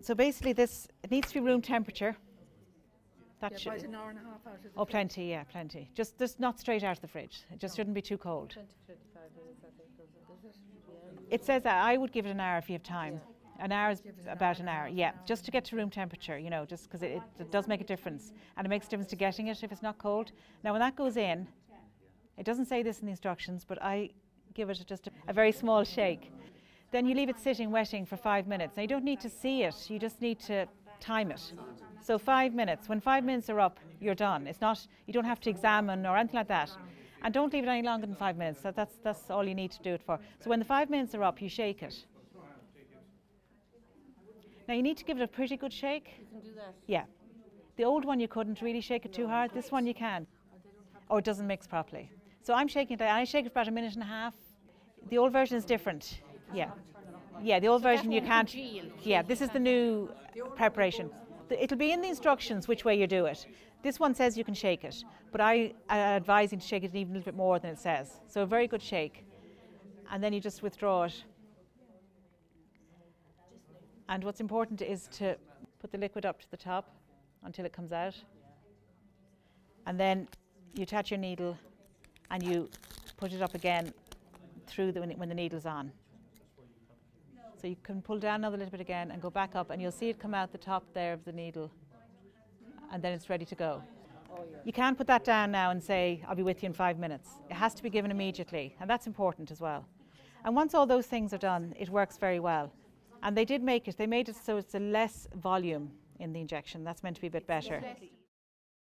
So basically, this it needs to be room temperature. That Yeah, should, an hour and a half out of the oh, plenty, yeah, plenty. Just, just not straight out of the fridge. It just shouldn't be too cold. Twenty minutes, think, it? It? It says that I would give it an hour if you have time. An hour is about an hour, yeah, just to get to room temperature, you know, just because it, it, it does make a difference. And it makes a difference to getting it if it's not cold. Now, when that goes in, it doesn't say this in the instructions, but I give it just a, a very small shake. Then you leave it sitting wetting for five minutes. Now, you don't need to see it, you just need to time it. So, five minutes. When five minutes are up, you're done. It's not, you don't have to examine or anything like that. And don't leave it any longer than five minutes. That, that's, that's all you need to do it for. So, when the five minutes are up, you shake it. Now, you need to give it a pretty good shake. You can do that. Yeah. The old one you couldn't really shake it too hard. This one you can. Or it doesn't mix properly. So I'm shaking it. I shake it for about a minute and a half. The old version is different. Yeah. Yeah, the old version you can't. Yeah, this is the new preparation. It'll be in the instructions which way you do it. This one says you can shake it, but I, I advise you to shake it even a little bit more than it says. So a very good shake. And then you just withdraw it. And what's important is to put the liquid up to the top until it comes out. And then you attach your needle and you put it up again through the, when, it- when the needle's on. So you can pull down another little bit again and go back up and you'll see it come out the top there of the needle and then it's ready to go. You can't put that down now and say, I'll be with you in five minutes. It has to be given immediately and that's important as well. And once all those things are done, it works very well. And they did make it, they made it so it's a less volume in the injection. That's meant to be a bit better.